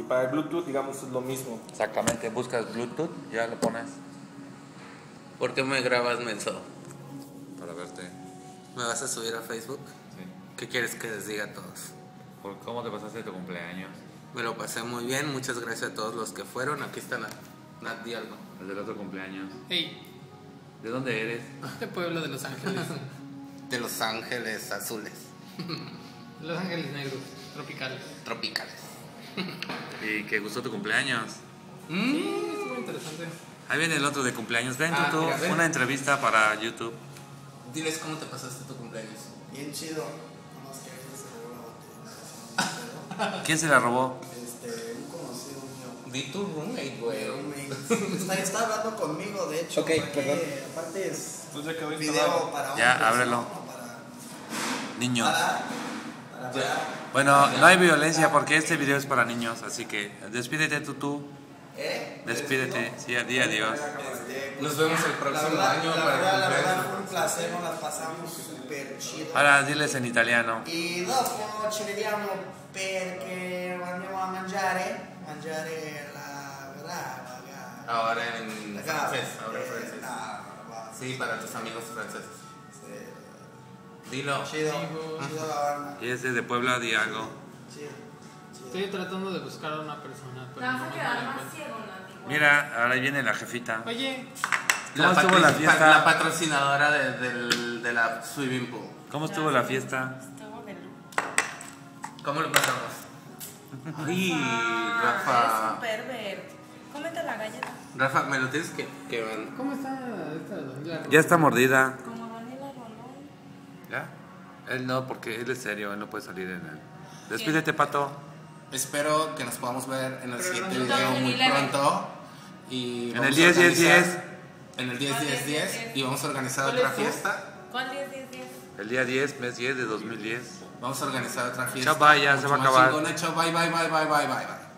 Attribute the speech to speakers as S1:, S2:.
S1: Y para el Bluetooth, digamos, es lo mismo.
S2: Exactamente, buscas Bluetooth, ya lo pones
S3: ¿Por qué me grabas menso?
S2: para verte.
S3: ¿Me vas a subir a Facebook?
S2: Sí.
S3: ¿Qué quieres que les diga a todos?
S2: ¿Por cómo te pasaste tu cumpleaños?
S3: Me lo pasé muy bien, muchas gracias a todos los que fueron. Aquí está Nat, Nat di algo.
S2: El del otro cumpleaños.
S4: Hey,
S2: ¿De dónde eres?
S4: este pueblo de Los Ángeles.
S3: De Los Ángeles Azules,
S4: Los Ángeles Negros, tropicales.
S3: tropicales.
S2: ¿Y qué gustó tu cumpleaños?
S4: Sí, es muy interesante.
S2: Ahí viene el otro de cumpleaños. Ven,
S3: Ah,
S2: tú,
S3: mira, ven.
S2: una entrevista para YouTube.
S3: Diles cómo te pasaste tu cumpleaños.
S5: Bien chido. Que se robó la.
S2: ¿Quién se la robó?
S5: Este, un conocido mío.
S3: Di tu roommate, güey.
S5: Está, está hablando conmigo, de hecho.
S3: Ok, perdón.
S5: Aparte es
S1: Pues ya quedó
S5: video para
S2: Ya, ábrelo. Niños.
S5: para-
S2: Bueno, no hay violencia porque este video es para niños, así que despídete tú, tú.
S5: ¿Eh?
S2: Despídete. Sí, di adiós.
S3: Nos vemos el
S5: la
S3: próximo
S5: verdad,
S3: año
S5: la
S3: para el
S5: verdad, la verdad
S3: cumpleaños.
S5: fue un placer, nos las pasamos súper chido.
S2: Ahora diles en italiano.
S5: E dopo ci vediamo perché andiamo a mangiare, mangiare la brava gara.
S3: Ahora en francés, ahora en
S5: Eh,
S3: francés.
S5: va.
S3: Sí, para tus amigos franceses. Dilo.
S5: Chido,
S4: Chido.
S5: chido la banda.
S2: Y ese de Puebla, di algo.
S5: Chido, chido.
S4: Estoy tratando de buscar a una persona, pero no
S6: a
S4: me
S6: quedar más ciego, Nati.
S2: Mira, ahora viene la jefita.
S4: Oye,
S2: ¿Cómo estuvo la fiesta?
S3: La patrocinadora de, la swimming pool.
S2: ¿Cómo estuvo la fiesta?
S6: Estuvo de lujo.
S3: ¿Cómo lo pasamos? Ay,
S6: Ah,
S3: Rafa.
S6: Eres pervert. Cómete la galleta.
S3: Rafa, me lo tienes que, que van-
S4: ¿cómo está esta?
S2: Ya está mordida. Él no, porque él es serio, él no puede salir en él. Despídete, pato.
S3: Espero que nos podamos ver en el siguiente video muy
S6: 2011.
S3: pronto. Y
S2: En el
S3: a
S2: 10, 10,
S3: organizar-
S2: 10.
S3: En el 10, 10, 10. Y vamos a organizar
S4: ¿Cuál
S3: otra fiesta.
S6: ¿Cuál 10, 10, 10?
S2: El día 10, mes 10 de 2010.
S3: Vamos a organizar otra fiesta.
S2: Chao, bye, ya se va a acabar.
S3: chingona. Chao, bye, bye, bye, bye, bye, bye, bye.